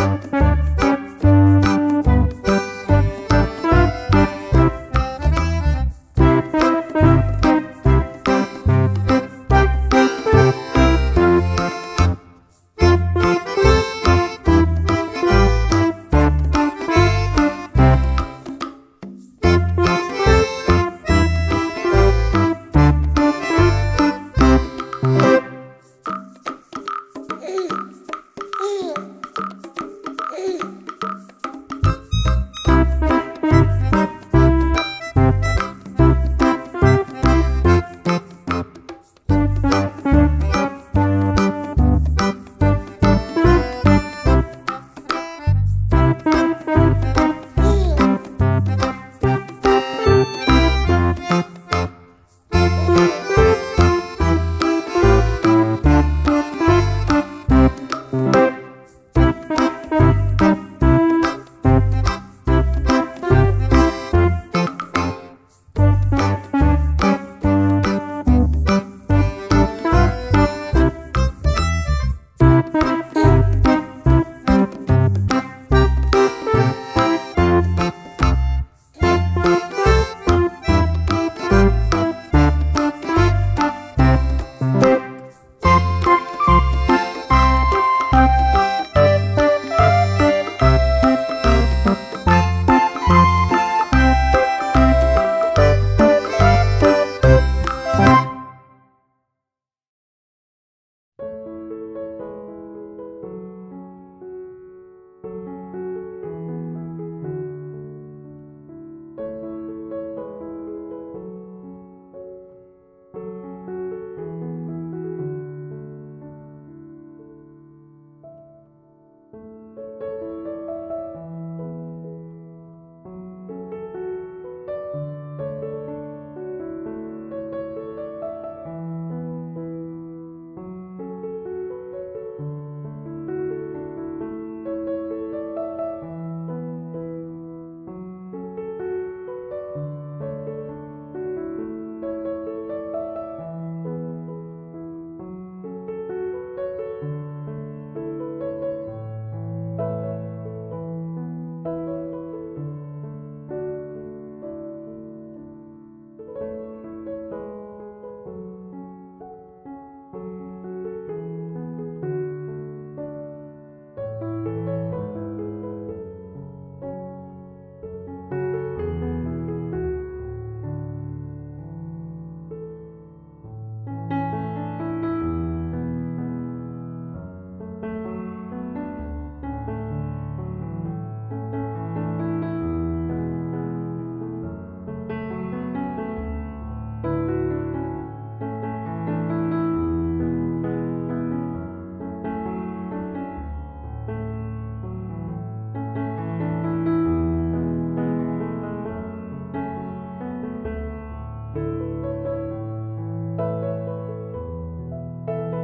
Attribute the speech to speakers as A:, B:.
A: you